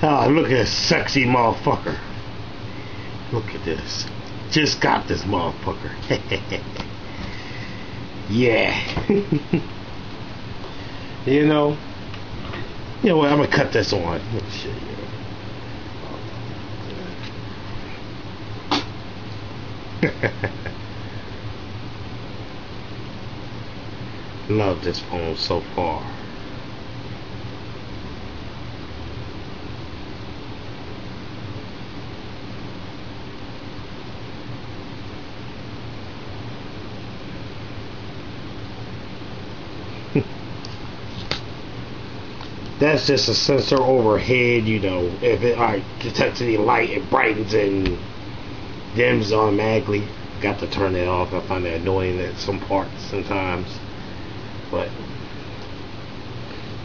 Oh, look at this sexy motherfucker. Look at this. Just got this motherfucker. yeah. you know, you know what? I'm gonna cut this on. Oh, yeah. Love this phone so far. That's just a sensor overhead, you know, if it like detects any light, it brightens and dims automatically. Got to turn it off. I find that annoying at some parts sometimes. But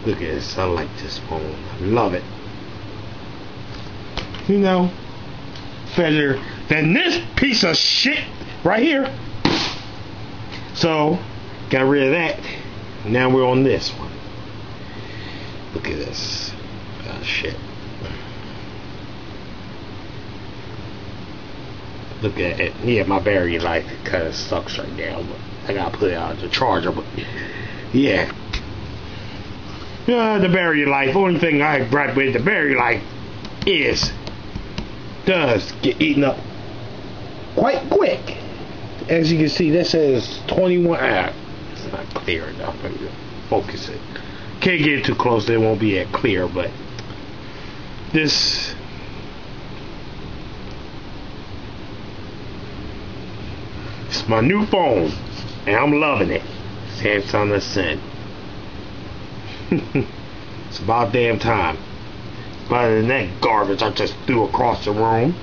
look at this. I like this phone. love it. You know, better than this piece of shit right here. So, got rid of that. Now we're on this one. Look at this. Oh, shit. Look at it. Yeah, my battery life kind of sucks right now, but I gotta put it out the charger. But yeah, yeah, the battery life. Only thing I gripe with the battery life is does get eaten up quite quick. As you can see, this says 21. Ah, it's not clear enough. To focus it can't get too close, it won't be that clear, but this it's my new phone and I'm loving it. Samsung Ascent. it's about damn time. Better than that garbage I just threw across the room.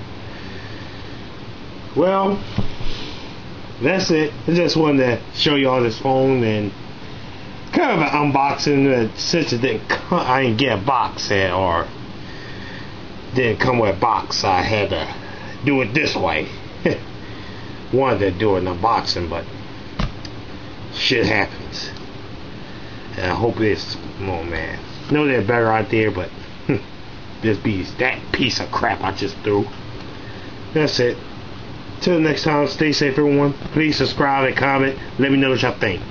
Well, that's it. I just wanted to show you all this phone and kind of an unboxing that since it didn't come, I didn't get a box set or didn't come with a box I had to do it this way. Wanted to do an unboxing but shit happens. And I hope it's oh man. Know they're better out there but hmm, this piece that piece of crap I just threw. That's it. Till next time stay safe everyone. Please subscribe and comment. Let me know what y'all think